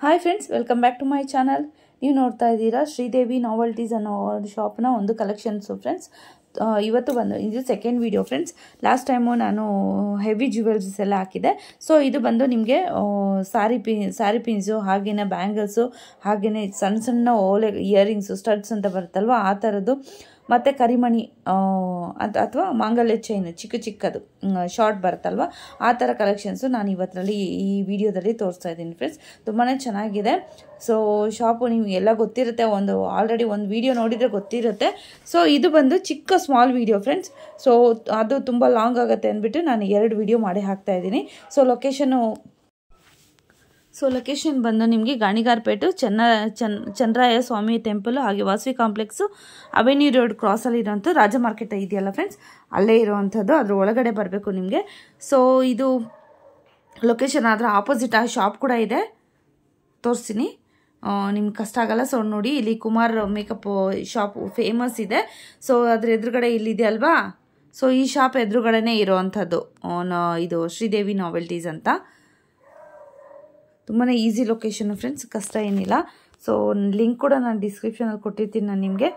Hi friends welcome back to my channel ನೀವು ನೋಡ್ತಾ ಇದ್ದೀರಾ ಶ್ರೀದೇವಿ ನಾವಲ್ಟೀಸ್ ಅನ್ನೋ ಶಾಪ್ನ ಒಂದು ಕಲೆಕ್ಷನ್ಸು ಫ್ರೆಂಡ್ಸ್ ಇವತ್ತು ಬಂದು ಇದು second video friends last time ನಾನು ಹೆವಿ ಜ್ಯುವೆಲ್ಸ್ ಎಲ್ಲ ಹಾಕಿದೆ ಸೊ ಇದು ಬಂದು ನಿಮಗೆ ಸಾರಿ ಪಿ ಸಾರಿ ಪಿನ್ಸು ಹಾಗೆಯೇ ಬ್ಯಾಂಗಲ್ಸು ಹಾಗೆಯೇ ಸಣ್ಣ ಸಣ್ಣ ಓಲೆ ಇಯರಿಂಗ್ಸು ಸ್ಟಡ್ಸ್ ಅಂತ ಬರುತ್ತಲ್ವ, ಆ ಥರದ್ದು ಮತ್ತು ಕರಿಮಣಿ ಅಂತ ಅಥವಾ ಮಾಂಗಲ್ಯ ಚೈನ್ ಚಿಕ್ಕ ಚಿಕ್ಕದು ಶಾರ್ಟ್ ಬರುತ್ತಲ್ವ? ಆ ಥರ ಕಲೆಕ್ಷನ್ಸು ನಾನು ಇವತ್ತರಲ್ಲಿ ಈ ವಿಡಿಯೋದಲ್ಲಿ ತೋರಿಸ್ತಾ ಇದ್ದೀನಿ ಫ್ರೆಂಡ್ಸ್ ತುಂಬಾ ಚೆನ್ನಾಗಿದೆ. ಸೊ ಶಾಪು ನಿಮ್ಗೆ ಎಲ್ಲ ಗೊತ್ತಿರುತ್ತೆ. ಒಂದು ಆಲ್ರೆಡಿ ಒಂದು ವಿಡಿಯೋ ನೋಡಿದರೆ ಗೊತ್ತಿರುತ್ತೆ. ಸೊ ಇದು ಬಂದು ಚಿಕ್ಕ ಸ್ಮಾಲ್ ವಿಡಿಯೋ ಫ್ರೆಂಡ್ಸ್ ಸೊ ಅದು ತುಂಬ ಲಾಂಗ್ ಆಗುತ್ತೆ ಅಂದ್ಬಿಟ್ಟು ನಾನು ಎರಡು ವಿಡಿಯೋ ಮಾಡಿ ಹಾಕ್ತಾ ಇದ್ದೀನಿ. ಸೊ ಲೊಕೇಶನು ಸೊ ಲೊಕೇಶನ್ ಬಂದು ನಿಮಗೆ ಗಾಣಿಗಾರ್ಪೇಟು, ಚೆನ್ನ, ಚನ್ ಚಂದ್ರಾಯ ಸ್ವಾಮಿ ಟೆಂಪಲ್ ಹಾಗೆ ವಾಸವಿ ಕಾಂಪ್ಲೆಕ್ಸು ಅವೆನ್ಯೂ ರೋಡ್ ಕ್ರಾಸಲ್ಲಿ ಇರೋಂಥ ರಾಜ ಮಾರ್ಕೆಟ್ ಇದೆಯಲ್ಲ ಫ್ರೆಂಡ್ಸ್ ಅಲ್ಲೇ ಇರೋವಂಥದ್ದು. ಅದ್ರ ಒಳಗಡೆ ಬರಬೇಕು ನಿಮಗೆ. ಸೊ ಇದು ಲೊಕೇಶನ್ ಅದರ ಆಪೋಸಿಟ್ ಆ ಶಾಪ್ ಕೂಡ ಇದೆ. ತೋರಿಸ್ತೀನಿ. ನಿಮ್ಗೆ ಕಷ್ಟ ಆಗಲ್ಲ ಸೊ ನೋಡಿ, ಇಲ್ಲಿ ಕುಮಾರ್ ಮೇಕಪ್ ಶಾಪ್ ಫೇಮಸ್ ಇದೆ. ಸೊ ಅದ್ರ ಎದುರುಗಡೆ ಇಲ್ಲಿದೆ ಅಲ್ವಾ? ಸೊ ಈ ಶಾಪ್ ಎದುರುಗಡೆನೇ ಇರೋವಂಥದ್ದು. ಇದು ಶ್ರೀದೇವಿ ನಾವೆಲ್ಟೀಸ್ ಅಂತ. ತುಂಬಾ ಈಸಿ ಲೊಕೇಶನ್ ಫ್ರೆಂಡ್ಸ್ ಕಷ್ಟ ಏನಿಲ್ಲ. ಸೊ ಲಿಂಕ್ ಕೂಡ ನಾನು ಡಿಸ್ಕ್ರಿಪ್ಷನಲ್ಲಿ ಕೊಟ್ಟಿರ್ತೀನಿ ನಾನು ನಿಮಗೆ.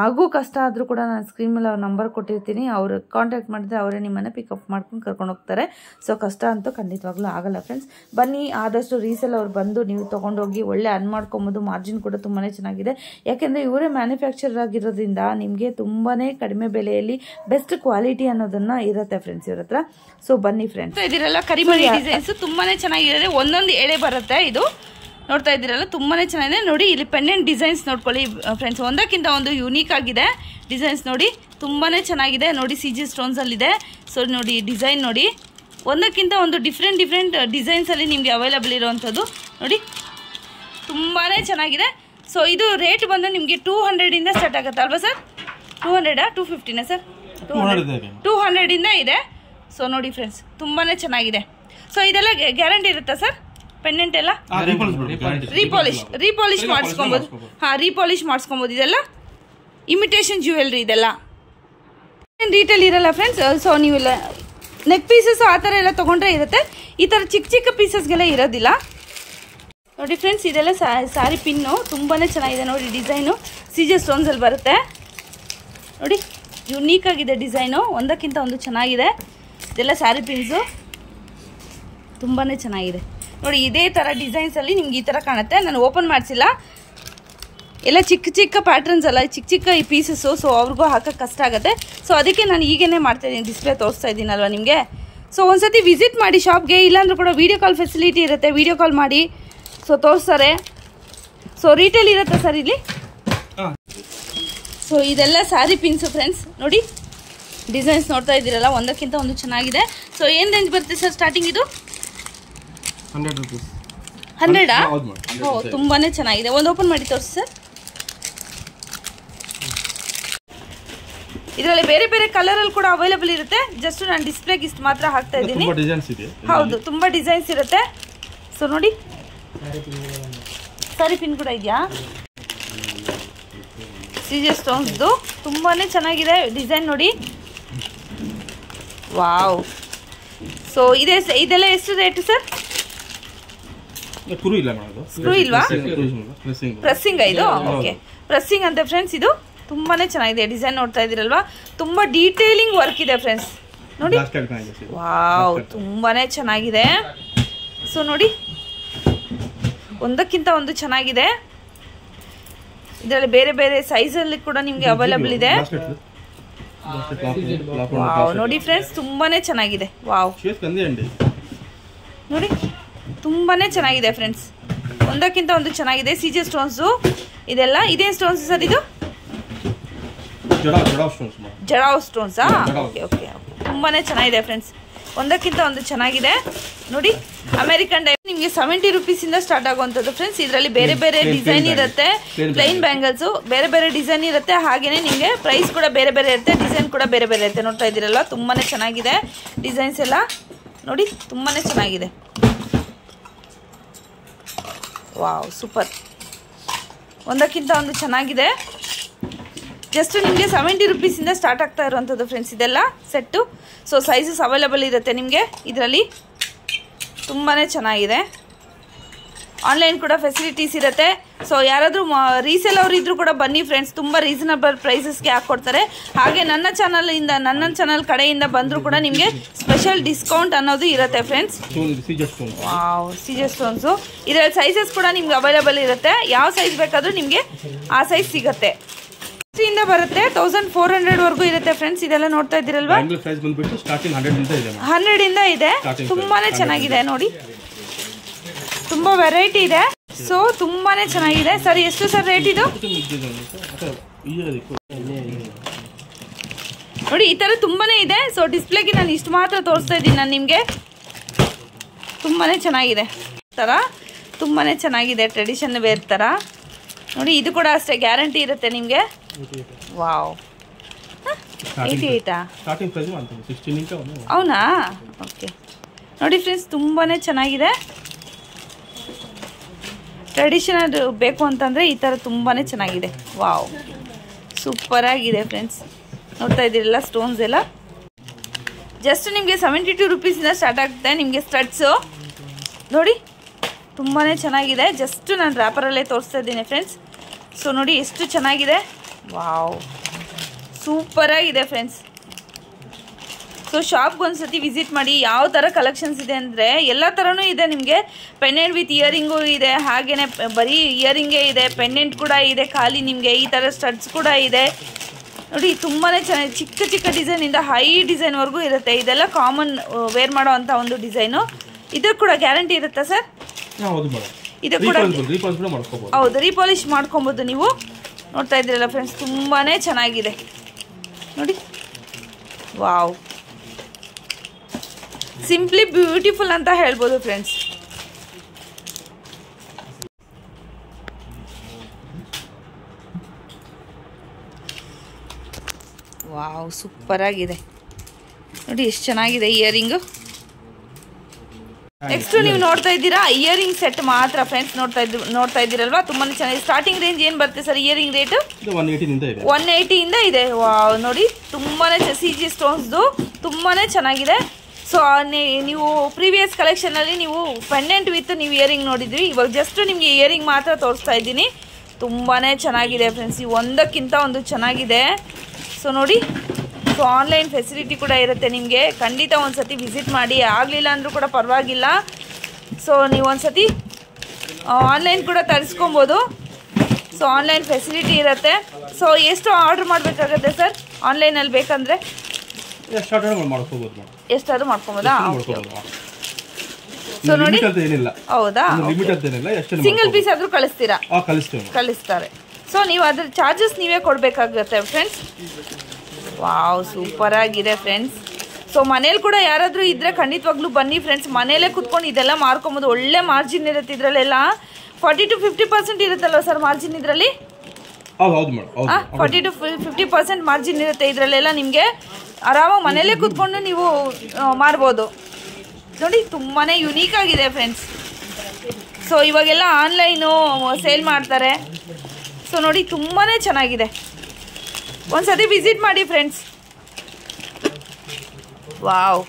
ಹಾಗೂ ಕಷ್ಟ ಆದರೂ ಕೂಡ ನಾನು ಸ್ಕ್ರೀನ್ ಮೇಲೆ ಅವ್ರ ನಂಬರ್ ಕೊಟ್ಟಿರ್ತೀನಿ. ಅವ್ರು ಕಾಂಟ್ಯಾಕ್ಟ್ ಮಾಡಿದ್ರೆ ಅವರೇ ನಿಮ್ಮನ್ನು ಪಿಕಪ್ ಮಾಡ್ಕೊಂಡು ಕರ್ಕೊಂಡು ಹೋಗ್ತಾರೆ. ಸೊ ಕಷ್ಟ ಅಂತೂ ಖಂಡಿತವಾಗ್ಲೂ ಆಗಲ್ಲ ಫ್ರೆಂಡ್ಸ್ ಬನ್ನಿ ಆದಷ್ಟು ರೀಸೆಲ್ ಅವ್ರು ಬಂದು ನೀವು ತೊಗೊಂಡೋಗಿ ಒಳ್ಳೆ ಅನ್ ಮಾಡ್ಕೊಬೋದು. ಮಾರ್ಜಿನ್ ಕೂಡ ತುಂಬಾ ಚೆನ್ನಾಗಿದೆ. ಯಾಕೆಂದರೆ ಇವರೇ ಮ್ಯಾನುಫ್ಯಾಕ್ಚರ್ ಆಗಿರೋದ್ರಿಂದ ನಿಮಗೆ ತುಂಬಾ ಕಡಿಮೆ ಬೆಲೆಯಲ್ಲಿ ಬೆಸ್ಟ್ ಕ್ವಾಲಿಟಿ ಅನ್ನೋದನ್ನು ಇರುತ್ತೆ ಫ್ರೆಂಡ್ಸ್ ಇವ್ರ ಹತ್ರ. ಸೊ ಬನ್ನಿ ಫ್ರೆಂಡ್ಸ್ ಇದಿರಲ್ಲ ಕರಿಮರಿ ಡಿಸೈನ್ಸ್ ತುಂಬಾ ಚೆನ್ನಾಗಿದೆ ಒಂದೊಂದು ಎಳೆ ಬರುತ್ತೆ ಇದು. ನೋಡ್ತಾ ಇದ್ದೀರಲ್ಲ ತುಂಬಾ ಚೆನ್ನಾಗಿದೆ. ನೋಡಿ ಇಲ್ಲಿ ಪೆಂಡೆಂಟ್ ಡಿಸೈನ್ಸ್ ನೋಡ್ಕೊಳ್ಳಿ ಫ್ರೆಂಡ್ಸ್ ಒಂದಕ್ಕಿಂತ ಒಂದು ಯುನೀಕ್ ಆಗಿದೆ. ಡಿಸೈನ್ಸ್ ನೋಡಿ ತುಂಬಾ ಚೆನ್ನಾಗಿದೆ. ನೋಡಿ ಸಿ ಜಿ ಸ್ಟೋನ್ಸಲ್ಲಿದೆ ಸೊ ನೋಡಿ ಡಿಸೈನ್ ನೋಡಿ. ಒಂದಕ್ಕಿಂತ ಒಂದು ಡಿಫ್ರೆಂಟ್ ಡಿಫ್ರೆಂಟ್ ಡಿಸೈನ್ಸಲ್ಲಿ ನಿಮಗೆ ಅವೈಲಬಲ್ ಇರೋವಂಥದ್ದು. ನೋಡಿ ತುಂಬಾ ಚೆನ್ನಾಗಿದೆ. ಸೊ ಇದು ರೇಟ್ ಬಂದು ನಿಮಗೆ ಟೂ ಹಂಡ್ರೆಡಿಂದ ಸ್ಟಾರ್ಟ್ ಆಗುತ್ತೆ ಅಲ್ವಾ ಸರ್ ಟೂ ಹಂಡ್ರೆಡಾ ಟೂ ಫಿಫ್ಟಿನಾ ಸರ್ ಟೂ ಹಂಡ್ರೆಡ್ ಟೂ ಹಂಡ್ರೆಡಿಂದ ಇದೆ ಸೊ ನೋಡಿ ಫ್ರೆಂಡ್ಸ್ ತುಂಬಾ ಚೆನ್ನಾಗಿದೆ. ಸೊ ಇದೆಲ್ಲ ಗ್ಯಾರಂಟಿ ಇರುತ್ತಾ ಸರ್ ಪೆಂಡೆಂಟ್ ಎಲ್ಲ? ರೀಪಾಲಿಶ್ ರೀಪಾಲಿಶ್ ಮಾಡಿಸ್ಕೊಬೋದು. ಹಾಂ ರೀಪಾಲಿಶ್ ಮಾಡಿಸ್ಕೊಬೋದು ಇದೆಲ್ಲ. ಇಮಿಟೇಷನ್ ಜ್ಯುವೆಲ್ರಿ ಇದೆಲ್ಲ. ರೀಟೇಲ್ ಇರಲ್ಲ ಫ್ರೆಂಡ್ಸ್ ಸೊ ನೀವೆಲ್ಲ ನೆಕ್ ಪೀಸಸ್ ಆ ಥರ ಎಲ್ಲ ತೊಗೊಂಡ್ರೆ ಇರುತ್ತೆ. ಈ ಥರ ಚಿಕ್ಕ ಚಿಕ್ಕ ಪೀಸಸ್ಗೆಲ್ಲ ಇರೋದಿಲ್ಲ. ನೋಡಿ ಫ್ರೆಂಡ್ಸ್ ಇದೆಲ್ಲ ಸಾರಿ ಪಿನ್ನು. ತುಂಬಾ ಚೆನ್ನಾಗಿದೆ ನೋಡಿ ಡಿಸೈನು. ಸಿಜೆ ಸ್ಟೋನ್ಸಲ್ಲಿ ಬರುತ್ತೆ. ನೋಡಿ ಯುನೀಕ್ ಆಗಿದೆ ಡಿಸೈನು. ಒಂದಕ್ಕಿಂತ ಒಂದು ಚೆನ್ನಾಗಿದೆ. ಇದೆಲ್ಲ ಸ್ಯಾರಿ ಪಿನ್ಸು ತುಂಬಾ ಚೆನ್ನಾಗಿದೆ. ನೋಡಿ ಇದೇ ಥರ ಡಿಸೈನ್ಸಲ್ಲಿ ನಿಮ್ಗೆ ಈ ಥರ ಕಾಣುತ್ತೆ. ನಾನು ಓಪನ್ ಮಾಡಿಸಿಲ್ಲ. ಎಲ್ಲ ಚಿಕ್ಕ ಚಿಕ್ಕ ಪ್ಯಾಟ್ರನ್ಸ್ ಅಲ್ಲ ಚಿಕ್ಕ ಚಿಕ್ಕ ಈ ಪೀಸಸ್ಸು ಸೊ ಅವ್ರಿಗೂ ಹಾಕೋಕ್ಕೆ ಕಷ್ಟ ಆಗುತ್ತೆ. ಸೊ ಅದಕ್ಕೆ ನಾನು ಈಗೇನೆ ಮಾಡ್ತಾ ಇದ್ದೀನಿ ಡಿಸ್ಪ್ಲೇ ತೋರಿಸ್ತಾ ಇದ್ದೀನಲ್ವ ನಿಮಗೆ? ಸೊ ಒಂದ್ಸತಿ ವಿಸಿಟ್ ಮಾಡಿ ಶಾಪ್ಗೆ ಇಲ್ಲಾಂದ್ರೂ ಕೂಡ ವೀಡಿಯೋ ಕಾಲ್ ಫೆಸಿಲಿಟಿ ಇರುತ್ತೆ ವೀಡಿಯೋ ಕಾಲ್ ಮಾಡಿ. ಸೊ ತೋರಿಸ್ತಾರೆ. ಸೊ ರೀಟೇಲ್ ಇರುತ್ತೆ ಸರ್ ಇಲ್ಲಿ? ಸೊ ಇದೆಲ್ಲ ಸ್ಯಾರಿ ಪಿನ್ಸು ಫ್ರೆಂಡ್ಸ್ ನೋಡಿ ಡಿಸೈನ್ಸ್ ನೋಡ್ತಾ ಇದ್ದೀರಲ್ಲ ಒಂದಕ್ಕಿಂತ ಒಂದು ಚೆನ್ನಾಗಿದೆ. ಸೊ ಏನು ರೇಂಜ್ ಬರುತ್ತೆ ಸರ್ ಸ್ಟಾರ್ಟಿಂಗ್ ಇದು? Hundred rupees. ಹಂಡ್ರೆಡಾ? ಹೌದು ಓ ತುಂಬಾನೇ ಚೆನ್ನಾಗಿದೆ. ಒಂದು ಓಪನ್ ಮಾಡಿ ತೋರಿಸಿ ಸರ್. ಇದರಲ್ಲಿ ಬೇರೆ ಬೇರೆ ಕಲರಲ್ಲಿ ಕೂಡ ಅವೈಲೇಬಲ್ ಇರುತ್ತೆ. ಜಸ್ಟ್ ನಾನು ಡಿಸ್ಪ್ಲೇಗೆ ಇಷ್ಟು ಮಾತ್ರ ಹಾಕ್ತಾ ಇದ್ದೀನಿ. ತುಂಬಾ ಹೌದು ತುಂಬಾ ಡಿಸೈನ್ಸ್ ಇರುತ್ತೆ. ಸೊ ನೋಡಿ. ಸರಿ ಪಿನ್ ಕೂಡ ಇದೆಯಾ? ಸಿಜೆ ಸ್ಟೋನ್ಸ್ದು ತುಂಬಾನೇ ಚೆನ್ನಾಗಿದೆ ಡಿಸೈನ್ ನೋಡಿ. ವಾವ್ ಸೊ ಇದೆ ಇದೆಲ್ಲ ಎಷ್ಟು ರೇಟ್ ಸರ್? ಸ್ಕ್ರೂ ಇಲ್ಲ ಇಲ್ವಾ? ಪ್ರೆಸ್ಸಿಂಗ್ ಇದು? ಓಕೆ ಪ್ರೆಸ್ಸಿಂಗ್ ಅಂತೆ ಫ್ರೆಂಡ್ಸ್ ಇದು ತುಂಬಾನೇ ಚೆನ್ನಾಗಿದೆ. ಡಿಸೈನ್ ನೋಡ್ತಾ ಇದ್ದೀರಲ್ವಾ? ತುಂಬಾ ಡೀಟೇಲಿಂಗ್ ವರ್ಕ್ ಇದೆ ಫ್ರೆಂಡ್ಸ್ ನೋಡಿ. ವಾವ್ ತುಂಬಾನೇ ಚೆನ್ನಾಗಿದೆ. ಸೊ ನೋಡಿ. ಒಂದಕ್ಕಿಂತ ಒಂದು ಚೆನ್ನಾಗಿದೆ. ಇದರಲ್ಲಿ ಬೇರೆ ಬೇರೆ ಸೈಜಲ್ಲಿ ಕೂಡ ನಿಮಗೆ ಅವೈಲಬಲ್ ಇದೆ. ನೋಡಿ ಫ್ರೆಂಡ್ಸ್ ತುಂಬಾನೇ ಚೆನ್ನಾಗಿದೆ. ವಾವ್ ನೋಡಿ. ತುಂಬಾ ಚೆನ್ನಾಗಿದೆ ಫ್ರೆಂಡ್ಸ್ ಒಂದಕ್ಕಿಂತ ಒಂದು ಚೆನ್ನಾಗಿದೆ ಸಿ ಜೆ ಸ್ಟೋನ್ಸು ಇದೆಲ್ಲ ಇದೇನು ಸ್ಟೋನ್ಸ್ ಸರ್ ಇದು? ಜಡಾವ್ ಸ್ಟೋನ್ಸಾ ಓಕೆ ಓಕೆ ತುಂಬಾ ಚೆನ್ನಾಗಿದೆ ಫ್ರೆಂಡ್ಸ್ ಒಂದಕ್ಕಿಂತ ಒಂದು ಚೆನ್ನಾಗಿದೆ. ನೋಡಿ ಅಮೆರಿಕನ್ ಡೈ ನಿಮಗೆ ಸೆವೆಂಟಿ ಇಂದ ಸ್ಟಾರ್ಟ್ ಆಗುವಂಥದ್ದು ಫ್ರೆಂಡ್ಸ್ ಇದರಲ್ಲಿ ಬೇರೆ ಬೇರೆ ಡಿಸೈನ್ ಇರುತ್ತೆ. ಪ್ಲೈನ್ ಬ್ಯಾಂಗಲ್ಸು ಬೇರೆ ಬೇರೆ ಡಿಸೈನ್ ಇರುತ್ತೆ. ಹಾಗೆಯೇ ನಿಮಗೆ ಪ್ರೈಸ್ ಕೂಡ ಬೇರೆ ಬೇರೆ ಇರುತ್ತೆ. ಡಿಸೈನ್ ಕೂಡ ಬೇರೆ ಬೇರೆ ಇರುತ್ತೆ. ನೋಡ್ತಾ ಇದ್ದೀರಲ್ಲ ತುಂಬಾ ಚೆನ್ನಾಗಿದೆ. ಡಿಸೈನ್ಸ್ ಎಲ್ಲ ನೋಡಿ ತುಂಬಾ ಚೆನ್ನಾಗಿದೆ. Wow, super. ಒಂದಕ್ಕಿಂತ ಒಂದು ಚೆನ್ನಾಗಿದೆ. ಜಸ್ಟ್ ನಿಮಗೆ ಸೆವೆಂಟಿ ರುಪೀಸಿಂದ ಸ್ಟಾರ್ಟ್ ಆಗ್ತಾ ಇರುವಂಥದ್ದು ಫ್ರೆಂಡ್ಸ್ ಇದೆಲ್ಲ ಸೆಟ್ಟು ಸೊ ಸೈಜಸ್ ಅವೈಲೇಬಲ್ ಇರುತ್ತೆ ನಿಮಗೆ. ಇದರಲ್ಲಿ ತುಂಬಾ ಚೆನ್ನಾಗಿದೆ. ಆನ್ಲೈನ್ ಕೂಡ ಫೆಸಿಲಿಟೀಸ್ ಇರುತ್ತೆ. ಸೊ ಯಾರಾದರೂ ರೀಸೇಲ್ ಅವರು ಇದ್ದರೂ ಕೂಡ ಬನ್ನಿ ಫ್ರೆಂಡ್ಸ್ ತುಂಬ ರೀಸನಬಲ್ ಪ್ರೈಸಸ್ಗೆ ಹಾಕ್ಕೊಡ್ತಾರೆ ಹಾಗೆ ನನ್ನ ಚಾನಲಿಂದ ನನ್ನ ಚಾನಲ್ ಕಡೆಯಿಂದ ಬಂದರೂ ಕೂಡ ನಿಮಗೆ ಸ್ಪೆಷಲ್ ಡಿಸ್ಕೌಂಟ್ ಅನ್ನೋದು ಇರುತ್ತೆ ಫ್ರೆಂಡ್ಸ್ ಸೀಜರ್ ಸ್ಟೋನ್ಸು ಇದರಲ್ಲಿ ಸೈಜಸ್ ಕೂಡ ನಿಮ್ಗೆ ಅವೈಲೇಬಲ್ ಇರುತ್ತೆ. ಯಾವ ಸೈಜ್ ಬೇಕಾದರೂ ನಿಮಗೆ ಆ ಸೈಜ್ ಸಿಗುತ್ತೆ. ಇಂದ ಬರುತ್ತೆ. ತೌಸಂಡ್ ಫೋರ್ ಹಂಡ್ರೆಡ್ ವರೆಗೂ ಇರುತ್ತೆ ಫ್ರೆಂಡ್ಸ್ ಇದೆಲ್ಲ ನೋಡ್ತಾ ಇದ್ದೀರಲ್ವಾ? ಹಂಡ್ರೆಡ್ ಇಂದ ಇದೆ ತುಂಬಾನೇ ಚೆನ್ನಾಗಿದೆ ನೋಡಿ. ತುಂಬಾ ವೆರೈಟಿ ಇದೆ. ಸೊ ತುಂಬಾನೇ ಚೆನ್ನಾಗಿದೆ. ಸರ್ ಎಷ್ಟು ಸರ್ ರೇಟ್ ಇದು? ನೋಡಿ ಈ ತರ ತುಂಬಾನೇ ಇದೆ. ಸೊ ಡಿಸ್ಪ್ಲೇಗೆ ನಾನು ಇಷ್ಟು ಮಾತ್ರ ತೋರಿಸ್ತಾ ಇದ್ದೀನಿ ನಾನು ನಿಮಗೆ. ತುಂಬಾನೇ ಚೆನ್ನಾಗಿದೆ. ತರ ತುಂಬಾನೇ ಚೆನ್ನಾಗಿದೆ ಟ್ರೆಡಿಷನ್ ವೇರ್ ತರ. ನೋಡಿ ಇದು ಕೂಡ ಅಷ್ಟೇ ಗ್ಯಾರಂಟಿ ಇರುತ್ತೆ ನಿಮಗೆ. ವಾವ್ ಏಯ್ಟಿ ಏಯ್ಟಾ ಅವನಾ ಓಕೆ ನೋಡಿ ಫ್ರೆಂಡ್ಸ್ ತುಂಬಾನೇ ಚೆನ್ನಾಗಿದೆ. ಟ್ರೆಡಿಷನಲ್ ಬೇಕು ಅಂತಂದರೆ ಈ ಥರ ತುಂಬಾ ಚೆನ್ನಾಗಿದೆ. ವಾವ್ ಸೂಪರಾಗಿದೆ ಫ್ರೆಂಡ್ಸ್ ನೋಡ್ತಾ ಇದ್ದೀರಲ್ಲ ಸ್ಟೋನ್ಸ್ ಎಲ್ಲ? ಜಸ್ಟ್ ನಿಮಗೆ ಸೆವೆಂಟಿ ಟು ರುಪೀಸಿಂದ ಸ್ಟಾರ್ಟ್ ಆಗುತ್ತೆ ನಿಮಗೆ ಸ್ಟಡ್ಸು ನೋಡಿ ತುಂಬಾ ಚೆನ್ನಾಗಿದೆ. ಜಸ್ಟ್ ನಾನು ರ್ಯಾಪರಲ್ಲೇ ತೋರಿಸ್ತಾ ಇದ್ದೀನಿ ಫ್ರೆಂಡ್ಸ್ ಸೊ ನೋಡಿ, ಎಷ್ಟು ಚೆನ್ನಾಗಿದೆ. ವಾವ್ ಸೂಪರಾಗಿದೆ ಫ್ರೆಂಡ್ಸ್ ಸೊ ಶಾಪ್ಗೆ ಒಂದ್ಸತಿ ವಿಸಿಟ್ ಮಾಡಿ ಯಾವ ಥರ ಕಲೆಕ್ಷನ್ಸ್ ಇದೆ ಅಂದರೆ ಎಲ್ಲ ಥರನೂ ಇದೆ ನಿಮಗೆ. ಪೆಂಡೆಂಟ್ ವಿತ್ ಇಯರಿಂಗು ಇದೆ ಹಾಗೆಯೇ ಬರೀ ಇಯರಿಂಗೇ ಇದೆ ಪೆಂಡೆಂಟ್ ಕೂಡ ಇದೆ ಖಾಲಿ ನಿಮಗೆ ಈ ಥರ ಸ್ಟಡ್ಸ್ ಕೂಡ ಇದೆ. ನೋಡಿ ತುಂಬಾ ಚೆನ್ನಾಗಿ ಚಿಕ್ಕ ಚಿಕ್ಕ ಡಿಸೈನಿಂದ ಹೈ ಡಿಸೈನ್ವರೆಗೂ ಇರುತ್ತೆ. ಇದೆಲ್ಲ ಕಾಮನ್ ವೇರ್ ಮಾಡೋ ಅಂಥ ಒಂದು ಡಿಸೈನು ಇದು ಕೂಡ ಗ್ಯಾರಂಟಿ ಇರುತ್ತಾ ಸರ್ ಇದು ಕೂಡ ಹೌದು ರೀಪಾಲಿಶ್ ಮಾಡ್ಕೊಬೋದು ನೀವು. ನೋಡ್ತಾ ಇದ್ದೀರಲ್ಲ ಫ್ರೆಂಡ್ಸ್ ತುಂಬಾ ಚೆನ್ನಾಗಿದೆ. ನೋಡಿ. ವಾವ್ ಸಿಂಪ್ಲಿ ಬ್ಯೂಟಿಫುಲ್ ಅಂತ ಹೇಳ್ಬೋದು ಫ್ರೆಂಡ್ಸ್ ವಾವ್ ಸೂಪರ್ ಆಗಿದೆ. ನೋಡಿ ಎಷ್ಟು ಚೆನ್ನಾಗಿದೆ ಇಯರಿಂಗು ನೆಕ್ಸ್ಟ್ ನೀವು ನೋಡ್ತಾ ಇದ್ದೀರಾ? ಇಯರಿಂಗ್ ಸೆಟ್ ಮಾತ್ರ ಫ್ರೆಂಡ್ಸ್ ನೋಡ್ತಾ ಇದ್ದು ನೋಡ್ತಾ ಇದ್ದೀರಲ್ವಾ? ತುಂಬಾ ಚೆನ್ನಾಗಿದೆ. ಸ್ಟಾರ್ಟಿಂಗ್ ರೇಂಜ್ ಏನು ಬರುತ್ತೆ ಸರ್ ಇಯರಿಂಗ್ ರೇಟ್ ಒನ್ ಏಯ್ಟಿಯಿಂದ ಇದೆ. ವಾವ್ ನೋಡಿ ತುಂಬಾನೇ ಸಿ ಜಿ ಸ್ಟೋನ್ಸ್ದು ತುಂಬಾನೇ ಚೆನ್ನಾಗಿದೆ. ಸೊ ನೀವು ಪ್ರೀವಿಯಸ್ ಕಲೆಕ್ಷನಲ್ಲಿ ನೀವು ಪೆಂಡೆಂಟ್ ವಿತ್ ನೀವು ಇಯರಿಂಗ್ ನೋಡಿದ್ವಿ ಇವಾಗ ಜಸ್ಟ್ ನಿಮಗೆ ಇಯರಿಂಗ್ ಮಾತ್ರ ತೋರಿಸ್ತಾ ಇದ್ದೀನಿ. ತುಂಬಾ ಚೆನ್ನಾಗಿದೆ ಫ್ರೆಂಡ್ಸ್ ಈ ಒಂದಕ್ಕಿಂತ ಒಂದು ಚೆನ್ನಾಗಿದೆ. ಸೊ ನೋಡಿ. ಸೊ ಆನ್ಲೈನ್ ಫೆಸಿಲಿಟಿ ಕೂಡ ಇರುತ್ತೆ ನಿಮಗೆ. ಖಂಡಿತ ಒಂದು ಸತಿ ವಿಸಿಟ್ ಮಾಡಿ. ಆಗಲಿಲ್ಲ ಅಂದರೂ ಕೂಡ ಪರವಾಗಿಲ್ಲ. ಸೊ ನೀವು ಒಂದು ಸತಿ ಆನ್ಲೈನ್ ಕೂಡ ತರಿಸ್ಕೊಬೋದು. ಸೊ ಆನ್ಲೈನ್ ಫೆಸಿಲಿಟಿ ಇರುತ್ತೆ. ಸೊ ಎಷ್ಟು ಆರ್ಡ್ರ್ ಮಾಡಬೇಕಾಗತ್ತೆ ಸರ್ ಆನ್ಲೈನಲ್ಲಿ ಬೇಕಂದರೆ? ಎಷ್ಟು ಮೇಡಮ್ ಎಷ್ಟಾದ್ರೂ ಮಾಡ್ಕೊಬೋದಾ? ಮಾಡ್ಕೋಬೋದು ಸೊ ನೋಡಿ ಹೌದಾ? ಸಿಂಗಲ್ ಪೀಸ್ ಆದರೂ ಕಳಿಸ್ತೀರಾ? ಕಳಿಸ್ತಾರೆ. ಸೊ ನೀವು ಅದ್ರ ಚಾರ್ಜಸ್ ನೀವೇ ಕೊಡಬೇಕಾಗುತ್ತೆ ಫ್ರೆಂಡ್ಸ್ ವಾವ್ ಸೂಪರ್ ಆಗಿದೆ ಫ್ರೆಂಡ್ಸ್ ಸೊ ಮನೇಲಿ ಕೂಡ ಯಾರಾದರೂ ಇದ್ದರೆ ಖಂಡಿತವಾಗ್ಲೂ ಬನ್ನಿ ಫ್ರೆಂಡ್ಸ್ ಮನೇಲೇ ಕುತ್ಕೊಂಡು ಇದೆಲ್ಲ ಮಾರ್ಕೊಬೋದು. ಒಳ್ಳೆ ಮಾರ್ಜಿನ್ ಇರುತ್ತೆ ಇದರಲ್ಲೆಲ್ಲ. ಫಾರ್ಟಿ ಟು ಫಿಫ್ಟಿ ಪರ್ಸೆಂಟ್ ಇರುತ್ತಲ್ವ ಸರ್ ಮಾರ್ಜಿನ್ ಇದರಲ್ಲಿ? ಹೌದು madam forty to fifty percent margin ಇರುತ್ತೆ ಇದರಲ್ಲೆಲ್ಲ ನಿಮಗೆ. ಆರಾಮಾಗಿ ಮನೇಲೇ ಕೂತ್ಕೊಂಡು ನೀವು ಮಾಡ್ಬೋದು. ಮಾರ್ಬೋದು ನೋಡಿ ತುಂಬಾ ಯುನೀಕ್ ಆಗಿದೆ ಫ್ರೆಂಡ್ಸ್ ಸೊ ಇವಾಗೆಲ್ಲ ಆನ್ಲೈನು ಸೇಲ್ ಮಾಡ್ತಾರೆ. ಸೊ ನೋಡಿ ತುಂಬಾ ಚೆನ್ನಾಗಿದೆ. ಒಂದ್ಸತಿ ವಿಸಿಟ್ ಮಾಡಿ ಫ್ರೆಂಡ್ಸ್ ವಾವ್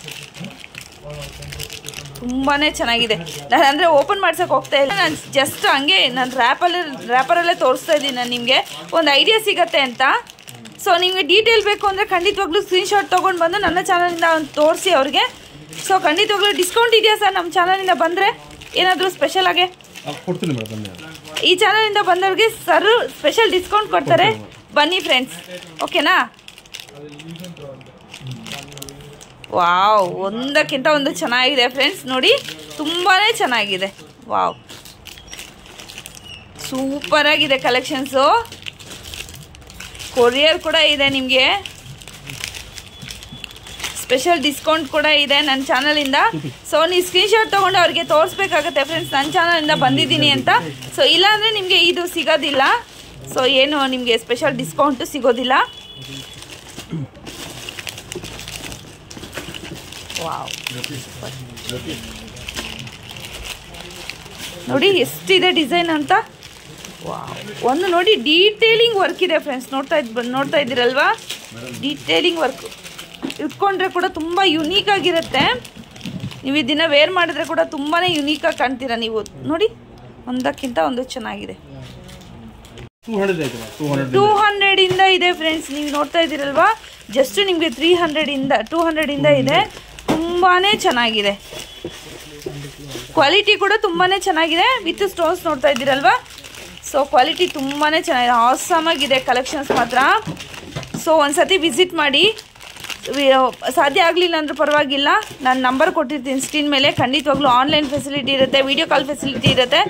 ತುಂಬಾ ಚೆನ್ನಾಗಿದೆ. ನಾನು ಅಂದರೆ ಓಪನ್ ಮಾಡ್ಸೋಕೆ ಹೋಗ್ತಾ ಇಲ್ಲ. ನಾನು ಜಸ್ಟ್ ಹಂಗೆ ನಾನು ರ್ಯಾಪಲ್ಲಿ ರ್ಯಾಪರಲ್ಲೇ ತೋರಿಸ್ತಾ ಇದ್ದೀನಿ ನಾನು ನಿಮಗೆ. ಒಂದು ಐಡಿಯಾ ಸಿಗತ್ತೆ ಅಂತ. ಸೊ ನಿಮಗೆ ಡೀಟೇಲ್ ಬೇಕು ಅಂದರೆ ಖಂಡಿತವಾಗ್ಲೂ ಸ್ಕ್ರೀನ್ಶಾಟ್ ತೊಗೊಂಡು ಬಂದು ನನ್ನ ಚಾನಲಿಂದ ತೋರಿಸಿ ಅವ್ರಿಗೆ. ಸೊ ಖಂಡಿತವಾಗ್ಲೂ ಡಿಸ್ಕೌಂಟ್ ಇದೆಯಾ ಸರ್ ನಮ್ಮ ಚಾನಲಿಂದ ಬಂದರೆ? ಏನಾದರೂ ಸ್ಪೆಷಲ್ ಆಗಿ? ಈ ಚಾನಲಿಂದ ಬಂದವ್ರಿಗೆ ಸರ್ ಸ್ಪೆಷಲ್ ಡಿಸ್ಕೌಂಟ್ ಕೊಡ್ತಾರೆ. ಬನ್ನಿ ಫ್ರೆಂಡ್ಸ್ ಓಕೆನಾ ವಾವ್, ಒಂದಕ್ಕಿಂತ ಒಂದು ಚೆನ್ನಾಗಿದೆ ಫ್ರೆಂಡ್ಸ್, ನೋಡಿ ತುಂಬಾ ಚೆನ್ನಾಗಿದೆ. ವಾವ್. ಸೂಪರ್ ಆಗಿದೆ ಕಲೆಕ್ಷನ್ಸು ಕೊರಿಯರ್ ಕೂಡ ಇದೆ ನಿಮಗೆ. ಸ್ಪೆಷಲ್ ಡಿಸ್ಕೌಂಟ್ ಕೂಡ ಇದೆ ನನ್ನ ಚಾನಲಿಂದ. ಸೊ ನೀವು ಸ್ಕ್ರೀನ್ಶಾಟ್ ತೊಗೊಂಡು ಅವ್ರಿಗೆ ತೋರಿಸ್ಬೇಕಾಗತ್ತೆ ಫ್ರೆಂಡ್ಸ್ ನನ್ನ ಚಾನಲಿಂದ ಬಂದಿದ್ದೀನಿ ಅಂತ. ಸೊ ಇಲ್ಲಾಂದರೆ ನಿಮಗೆ ಇದು ಸಿಗೋದಿಲ್ಲ. ಸೊ ಏನು ನಿಮಗೆ ಸ್ಪೆಷಲ್ ಡಿಸ್ಕೌಂಟು ಸಿಗೋದಿಲ್ಲ. ವಾವ್ ನೋಡಿ ಎಷ್ಟಿದೆ ಡಿಸೈನ್ ಅಂತ? ವಾವ್ ಒಂದು ನೋಡಿ ಡೀಟೇಲಿಂಗ್ ವರ್ಕ್ ಇದೆ ಫ್ರೆಂಡ್ಸ್ ನೋಡ್ತಾ ಇದ್ ನೋಡ್ತಾ ಇದ್ದೀರಲ್ವಾ? ಡೀಟೇಲಿಂಗ್ ವರ್ಕ್ ಇಟ್ಕೊಂಡ್ರೆ ಕೂಡ ತುಂಬ ಯುನೀಕ್ ಆಗಿರುತ್ತೆ. ನೀವು ಇದನ್ನ ವೇರ್ ಮಾಡಿದ್ರೆ ಕೂಡ ತುಂಬಾ ಯುನೀಕಾಗಿ ಕಾಣ್ತೀರಾ ನೀವು. ನೋಡಿ ಒಂದಕ್ಕಿಂತ ಒಂದು ಚೆನ್ನಾಗಿದೆ. ಟೂ ಹಂಡ್ರೆಡಿಂದ ಇದೆ. ಫ್ರೆಂಡ್ಸ್ ನೀವು ನೋಡ್ತಾ ಇದ್ದೀರಲ್ವಾ? ಜಸ್ಟ್ ನಿಮಗೆ ತ್ರೀ ಹಂಡ್ರೆಡಿಂದ ಟೂ ಹಂಡ್ರೆಡಿಂದ ಇದೆ. ತುಂಬಾ ಚೆನ್ನಾಗಿದೆ. ಕ್ವಾಲಿಟಿ ಕೂಡ ತುಂಬಾ ಚೆನ್ನಾಗಿದೆ. ವಿತ್ ಸ್ಟೋನ್ಸ್ ನೋಡ್ತಾ ಇದ್ದೀರಲ್ವಾ? ಸೊ ಕ್ವಾಲಿಟಿ ತುಂಬಾ ಚೆನ್ನಾಗಿದೆ. ಆಗಿದೆ ಕಲೆಕ್ಷನ್ಸ್ ಮಾತ್ರ. ಸೊ ಒಂದ್ಸತಿ ವಿಸಿಟ್ ಮಾಡಿ. ಸಾಧ್ಯ ಆಗಲಿಲ್ಲ ಅಂದ್ರೆ ಪರವಾಗಿಲ್ಲ. ನಾನು ನಂಬರ್ ಕೊಟ್ಟಿರ್ತೀನಿ ಸ್ಕ್ರೀನ್ ಮೇಲೆ. ಖಂಡಿತವಾಗ್ಲೂ ಆನ್ಲೈನ್ ಫೆಸಿಲಿಟಿ ಇರುತ್ತೆ ವಿಡಿಯೋ ಕಾಲ್ ಫೆಸಿಲಿಟಿ ಇರುತ್ತೆ.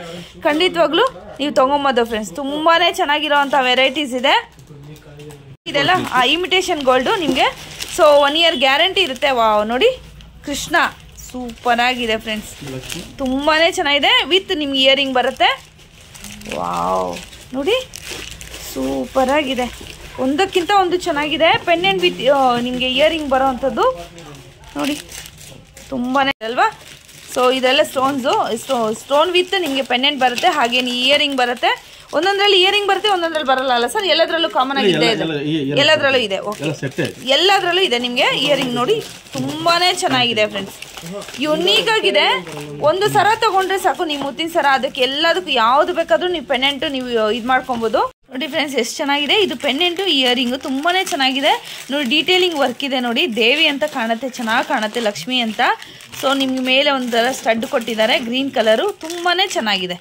ಖಂಡಿತವಾಗ್ಲೂ ನೀವು ತೊಗೊಂಬೋದು ಫ್ರೆಂಡ್ಸ್ ತುಂಬಾ ಚೆನ್ನಾಗಿರೋವಂಥ ವೆರೈಟೀಸ್ ಇದೆ. ಇದೆಲ್ಲ ಇಮಿಟೇಷನ್ ಗೋಲ್ಡು ನಿಮಗೆ. ಸೊ ಒನ್ ಇಯರ್ ಗ್ಯಾರಂಟಿ ಇರುತ್ತೆ. ವಾ ನೋಡಿ. ಕೃಷ್ಣ ಸೂಪರ್ ಆಗಿದೆ ಫ್ರೆಂಡ್ಸ್ ತುಂಬಾ ಚೆನ್ನಾಗಿದೆ. ವಿತ್ ನಿಮ್ಗೆ ಇಯರಿಂಗ್ ಬರುತ್ತೆ. ವಾವ್ ನೋಡಿ ಸೂಪರ್ ಆಗಿದೆ. ಒಂದಕ್ಕಿಂತ ಒಂದು ಚೆನ್ನಾಗಿದೆ. ಪೆನ್ ವಿತ್ ನಿಮಗೆ ಇಯರಿಂಗ್ ಬರೋ ಅಂಥದ್ದು. ನೋಡಿ ತುಂಬಾ ಅಲ್ವಾ? ಸೊ ಇದೆಲ್ಲ ಸ್ಟೋನ್ಸು ಸ್ಟೋ ಸ್ಟೋನ್ ವಿತ್ ನಿಮಗೆ ಪೆಂಡೆಂಟ್ ಬರುತ್ತೆ. ಹಾಗೇನು ಇಯರಿಂಗ್ ಬರುತ್ತೆ. ಒಂದೊಂದ್ರಲ್ಲಿ ಇಯರಿಂಗ್ ಬರುತ್ತೆ ಒಂದೊಂದ್ರಲ್ಲಿ ಬರಲ್ಲ ಅಲ್ಲ ಸರ್? ಎಲ್ಲದರಲ್ಲೂ ಕಾಮನ್ ಆಗಿ ಇದೆ ಎಲ್ಲದರಲ್ಲೂ ಇದೆ ಎಲ್ಲದರಲ್ಲೂ ಇದೆ ನಿಮಗೆ ಇಯರಿಂಗ್ ನೋಡಿ. ತುಂಬಾನೇ ಚೆನ್ನಾಗಿದೆ ಫ್ರೆಂಡ್ಸ್ ಯುನೀಕ್ ಆಗಿದೆ. ಒಂದು ಸರ ತಗೊಂಡ್ರೆ ಸಾಕು ನೀವು ಮುತ್ತಿನ ಸರ ಅದಕ್ಕೆ ಎಲ್ಲದಕ್ಕೂ ಯಾವ್ದು ಬೇಕಾದ್ರೂ ನೀವು ಪೆನೆಂಟು ನೀವು ಇದು ಮಾಡ್ಕೊಬೋದು. ನೋಡಿ ಫ್ರೆಂಡ್ಸ್ ಎಷ್ಟು ಚೆನ್ನಾಗಿದೆ. ಇದು ಪೆಂಡೆಂಟು ಇಯರಿಂಗು ತುಂಬಾನೇ ಚೆನ್ನಾಗಿದೆ. ನೋಡಿ ಡೀಟೇಲಿಂಗ್ ವರ್ಕ್ ಇದೆ ನೋಡಿ. ದೇವಿ ಅಂತ ಕಾಣುತ್ತೆ ಚೆನ್ನಾಗಿ ಕಾಣುತ್ತೆ ಲಕ್ಷ್ಮಿ ಅಂತ. ಸೊ ನಿಮ್ಗೆ ಮೇಲೆ ಒಂಥರ ಸ್ಟಡ್ ಕೊಟ್ಟಿದ್ದಾರೆ ಗ್ರೀನ್ ಕಲರು ತುಂಬಾನೇ ಚೆನ್ನಾಗಿದೆ.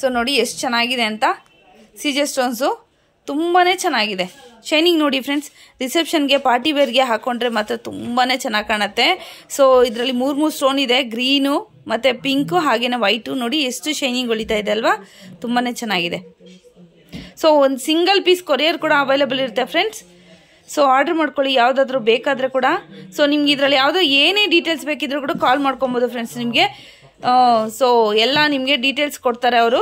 ಸೊ ನೋಡಿ ಎಷ್ಟು ಚೆನ್ನಾಗಿದೆ ಅಂತ ಸಿಜೆ ಸ್ಟೋನ್ಸು ತುಂಬಾ ಚೆನ್ನಾಗಿದೆ. ಶೈನಿಂಗ್ ನೋಡಿ ಫ್ರೆಂಡ್ಸ್ ರಿಸೆಪ್ಷನ್ಗೆ ಪಾರ್ಟಿ ವೇರ್ಗೆ ಹಾಕೊಂಡ್ರೆ ಮಾತ್ರ ತುಂಬಾ ಚೆನ್ನಾಗಿ ಕಾಣುತ್ತೆ. ಸೊ ಇದರಲ್ಲಿ ಮೂರು ಮೂರು ಸ್ಟೋನ್ ಇದೆ ಗ್ರೀನು ಮತ್ತು ಪಿಂಕು ಹಾಗೆಯೇ ವೈಟು ನೋಡಿ ಎಷ್ಟು ಶೈನಿಂಗ್ ಹೊಳಿತಾ ಇದೆ ಅಲ್ವಾ? ತುಂಬಾ ಚೆನ್ನಾಗಿದೆ. ಸೊ ಒಂದು ಸಿಂಗಲ್ ಪೀಸ್ ಕೊರಿಯರ್ ಕೂಡ ಅವೈಲೇಬಲ್ ಇರುತ್ತೆ ಫ್ರೆಂಡ್ಸ್ ಸೊ ಆರ್ಡರ್ ಮಾಡ್ಕೊಳ್ಳಿ, ಯಾವುದಾದ್ರೂ ಬೇಕಾದರೆ ಕೂಡ. ಸೊ ನಿಮ್ಗೆ ಇದರಲ್ಲಿ ಯಾವುದೋ ಏನೇ ಡೀಟೇಲ್ಸ್ ಬೇಕಿದ್ರೂ ಕೂಡ ಕಾಲ್ ಮಾಡ್ಕೊಬೋದು ಫ್ರೆಂಡ್ಸ್ ನಿಮಗೆ. ಸೊ ಎಲ್ಲ ನಿಮಗೆ ಡೀಟೇಲ್ಸ್ ಕೊಡ್ತಾರೆ ಅವರು.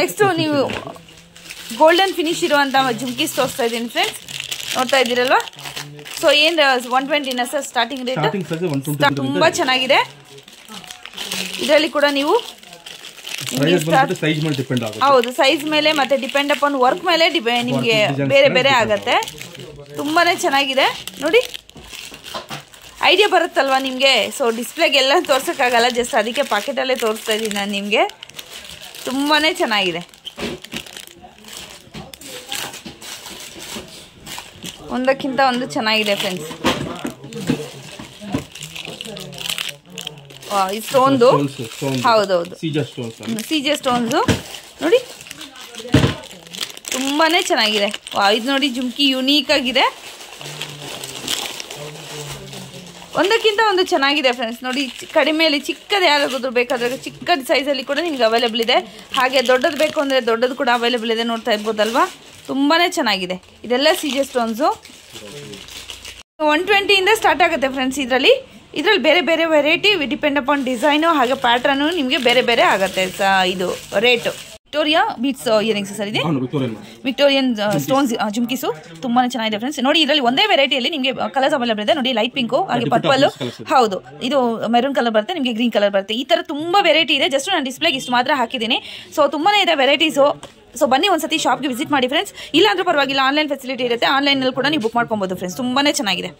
ನೆಕ್ಸ್ಟು ನೀವು ಗೋಲ್ಡನ್ ಫಿನಿಶ್ ಇರುವಂಥ ಜುಮ್ಕೀಸ್ ತೋರಿಸ್ತಾ ಇದ್ದೀನಿ ಫ್ರೆಂಡ್ಸ್ ನೋಡ್ತಾ ಇದ್ದೀರಲ್ವಾ? ಸೊ ಏನು ಒನ್ ಟ್ವೆಂಟಿನ ಸರ್ ಸ್ಟಾರ್ಟಿಂಗ್ ರೇಟ್ ತುಂಬ ಚೆನ್ನಾಗಿದೆ. ಇದರಲ್ಲಿ ಕೂಡ ನೀವು ಹೌದು ಸೈಜ್ ಮೇಲೆ ಮತ್ತೆ ಡಿಪೆಂಡ್ ಅಪಾನ್ ವರ್ಕ್ ಮೇಲೆ ನಿಮಗೆ ಬೇರೆ ಬೇರೆ ಆಗತ್ತೆ. ತುಂಬಾನೇ ಚೆನ್ನಾಗಿದೆ. ನೋಡಿ. ಐಡಿಯಾ ಬರುತ್ತಲ್ವಾ ನಿಮಗೆ? ಸೊ ಡಿಸ್ಪ್ಲೇಗೆಲ್ಲ ತೋರ್ಸೋಕ್ಕಾಗಲ್ಲ ಜಸ್ಟ್ ಅದಕ್ಕೆ ಪಾಕೆಟಲ್ಲೇ ತೋರಿಸ್ತಾ ಇದ್ದೀನಿ ನಾನು ನಿಮಗೆ. ತುಂಬಾ ಚೆನ್ನಾಗಿದೆ. ಒಂದಕ್ಕಿಂತ ಒಂದು ಚೆನ್ನಾಗಿದೆ ಫ್ರೆಂಡ್ಸ್ ಈ ಸ್ಟೋನ್ದು ಸ್ಟೋನ್ ಹೌದೌದು. ಸೀಜರ್ ಸ್ಟೋನ್ಸ್ ನೋಡಿ. ತುಂಬಾ ಚೆನ್ನಾಗಿದೆ. ಇದು ನೋಡಿ ಜುಮ್ಕಿ ಯುನೀಕ್ ಆಗಿದೆ. ಒಂದಕ್ಕಿಂತ ಒಂದು ಚೆನ್ನಾಗಿದೆ ಫ್ರೆಂಡ್ಸ್ ನೋಡಿ ಕಡಿಮೆಯಲ್ಲಿ ಚಿಕ್ಕದು ಯಾರಾದರೂ ಬೇಕಾದ್ರೆ ಚಿಕ್ಕದ ಸೈಜಲ್ಲಿ ಕೂಡ ನಿಮ್ಗೆ ಅವೈಲೇಬಲ್ ಇದೆ. ಹಾಗೆ ದೊಡ್ಡದು ಬೇಕು ಅಂದರೆ ದೊಡ್ಡದು ಕೂಡ ಅವೈಲೇಬಲ್ ಇದೆ ನೋಡ್ತಾ ಇರ್ಬೋದಲ್ವಾ? ತುಂಬಾ ಚೆನ್ನಾಗಿದೆ. ಇದೆಲ್ಲ ಸಿ ಜೆ ಸ್ಟೋನ್ಸು ಒನ್ ಟ್ವೆಂಟಿಯಿಂದ ಸ್ಟಾರ್ಟ್ ಆಗುತ್ತೆ ಫ್ರೆಂಡ್ಸ್ ಇದರಲ್ಲಿ. ಇದರಲ್ಲಿ ಬೇರೆ ಬೇರೆ ವೆರೈಟಿ ಡಿಪೆಂಡ್ ಅಪಾನ್ ಡಿಸೈನು ಹಾಗೆ ಪ್ಯಾಟ್ರನು ನಿಮಗೆ ಬೇರೆ ಬೇರೆ ಆಗುತ್ತೆ, ಸ ಇದು rate Victoria beads earrings sir ಇದೆ? ವಿಕ್ಟೋರಿಯನ್ ಸ್ಟೋನ್ಸ್ ಜುಮ್ಕಿಸು ತುಂಬಾ ಚೆನ್ನಾಗಿದೆ ಫ್ರೆಂಡ್ಸ್ ನೋಡಿ ಇದರಲ್ಲಿ ಒಂದೇ ವೆರೈಟಿಯಲ್ಲಿ ನಿಮಗೆ ಕಲರ್ಸ್ ಅವೈಲೇಬಲ್ ಇದೆ. ನೋಡಿ ಲೈಟ್ ಪಿಂಕು ಹಾಗೆ ಪರ್ಪಲ್ ಹೌದು. ಇದು ಮೆರೂನ್ ಕಲರ್ ಬರುತ್ತೆ ನಿಮಗೆ ಗ್ರೀನ್ ಕಲರ್ ಬರುತ್ತೆ. ಈ ಥರ ತುಂಬ ವೆರೈಟಿ ಇದೆ. ಜಸ್ಟ್ ನಾನು ಡಿಸ್ಪ್ಲೇಗೆ ಇಷ್ಟು ಮಾತ್ರ ಹಾಕಿದ್ದೀನಿ. ಸೊ ತುಂಬಾ ಇದೆ ವೆರೈಟೀಸು ಸೊ ಬನ್ನಿ ಒಂದ್ಸತಿ ಶಾಪ್ಗೆ ವಿಸಿಟ್ ಮಾಡಿ ಫ್ರೆಂಡ್ಸ್ ಇಲ್ಲಾಂದ್ರೂ ಪರವಾಗಿಲ್ಲ ಆನ್ಲೈನ್ ಫೆಸಿಲಿಟಿ ಇರುತ್ತೆ. ಆನ್ಲೈನಲ್ಲಿ ಕೂಡ ನೀವು ಬುಕ್ ಮಾಡ್ಕೊಬೋದು ಫ್ರೆಂಡ್ಸ್ ತುಂಬಾ ಚೆನ್ನಾಗಿದೆ.